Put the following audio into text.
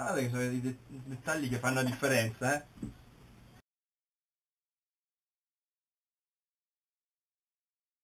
Ah, Guardate che sono dei dettagli che fanno la differenza, eh.